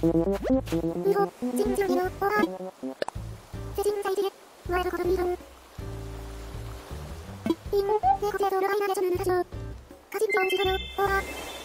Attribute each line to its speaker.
Speaker 1: 日本人準備のオーバー人在地へワイルドコミュニンイン猫制度のアイナレスムムのオーバー